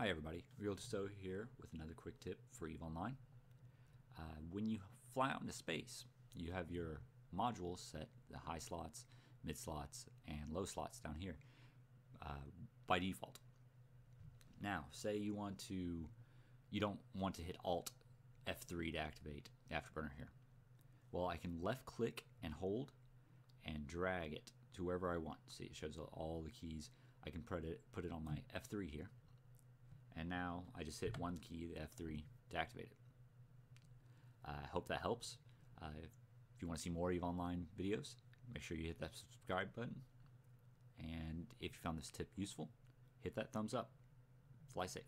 Hi everybody, Uriel here with another quick tip for EVE Online. Uh, when you fly out into space, you have your modules set, the high slots, mid slots, and low slots down here uh, by default. Now, say you want to, you don't want to hit Alt F3 to activate Afterburner here. Well, I can left click and hold and drag it to wherever I want. See, it shows all the keys. I can put it, put it on my F3 here and now I just hit one key, the F3, to activate it. I uh, hope that helps. Uh, if you want to see more EVE Online videos, make sure you hit that subscribe button. And if you found this tip useful, hit that thumbs up. Fly safe.